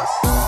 Bye.